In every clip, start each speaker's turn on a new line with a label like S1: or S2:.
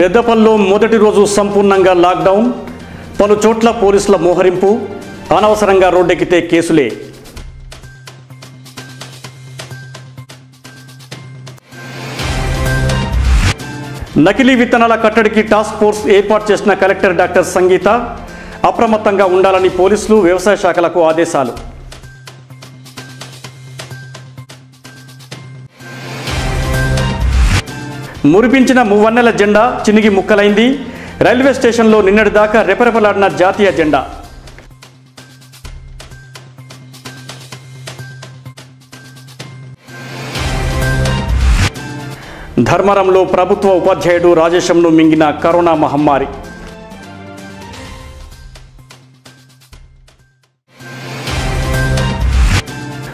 S1: పెద్దపల్లిలో మొదటి రోజు సంపూర్ణంగా లాక్డౌన్ పలు చోట్ల పోలీసుల మోహరింపు అనవసరంగా రోడ్డెక్కితే కేసులే. నకిలీ విత్తనాల కట్టడికి టాస్క్ ఫోర్స్ ఏర్పాటు చేసిన కలెక్టర్ డాక్టర్ సంగీత అప్రమత్తంగా ఉండాలని పోలీసులు వ్యవసాయ శాఖలకు ఆదేశాలు. మురిపించిన మువ్వన్నెల జెండా చినిగి ముక్కలైంది. రైల్వే స్టేషన్లో నిన్నటి దాకా రెపరెపలాడిన జాతీయ జెండా. ధర్మరంలో ప్రభుత్వ ఉపాధ్యాయుడు రాజేశంను మింగిన కరోనా మహమ్మారి.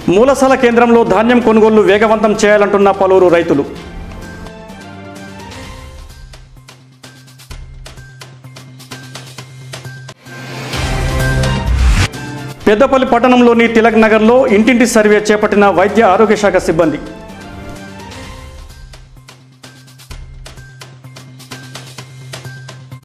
S1: మూలసల కేంద్రంలో ధాన్యం కొనుగోళ్ళు వేగవంతం చేయాలంటున్న పలువురు రైతులు. పెద్దపల్లి పట్టణంలోని తిలక్ నగర్లో ఇంటింటి సర్వే చేపట్టిన వైద్య ఆరోగ్య శాఖ సిబ్బంది.